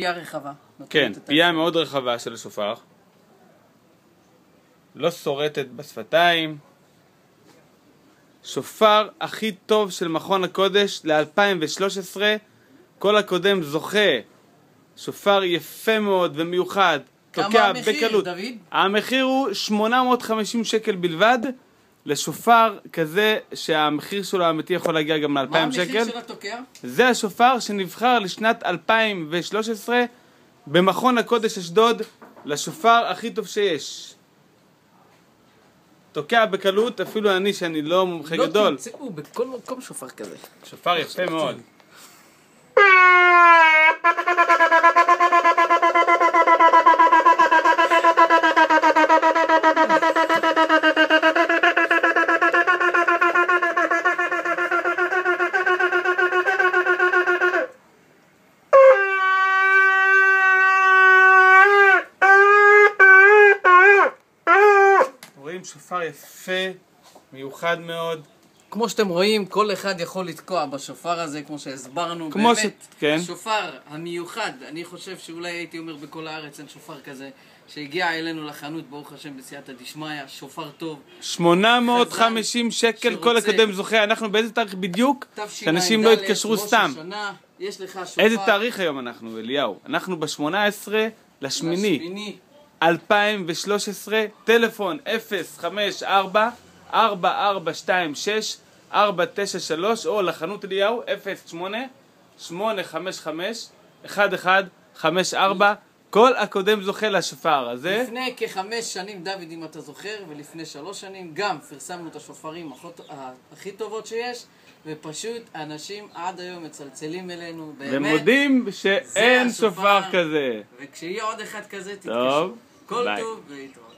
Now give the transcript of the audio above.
פיה רחבה. כן, פיה מאוד רחבה של השופר. לא שורטת בשפתיים. שופר הכי טוב של מכון הקודש ל-2013. כל הקודם זוכה. שופר יפה מאוד ומיוחד. כמה המחיר, בקלות. דוד? המחיר הוא 850 שקל בלבד. לשופר כזה שהמחיר שלו האמיתי יכול להגיע גם מה ל-2,000 המחיר שקל. של התוקע? זה השופר שנבחר לשנת 2013 במכון הקודש אשדוד לשופר הכי טוב שיש. תוקע בקלות, אפילו אני שאני לא מומחה לא גדול. תמצאו בכל מקום שופר כזה. שופר יפה מאוד. רואים שופר יפה, מיוחד מאוד. כמו שאתם רואים, כל אחד יכול לתקוע בשופר הזה, כמו שהסברנו. כמו באמת, ש- כן. השופר המיוחד, אני חושב שאולי הייתי אומר בכל הארץ אין שופר כזה, שהגיע אלינו לחנות, ברוך השם, בסייעתא דשמיא, שופר טוב. 850 שקל כל שרוצה- הקודם זוכה, אנחנו באיזה תאריך בדיוק? תשע"ד, שאנשים לא יתקשרו סתם. השנה, יש לך שופר. איזה תאריך היום אנחנו, אליהו? אנחנו ב-18 לשמיני לשמיני. 2013, טלפון 054 4426 493 או לחנות אליהו 08 855 1154 כל הקודם זוכה לשופר הזה לפני כחמש שנים, דוד, אם אתה זוכר, ולפני שלוש שנים גם פרסמנו את השופרים הכות- הכי טובות שיש, ופשוט אנשים עד היום מצלצלים אלינו, באמת. ומודים שאין. שופר כזה וכשיהיה עוד אחד כזה, תתקשרו. טוב, כל ביי. טוב ולהתראות.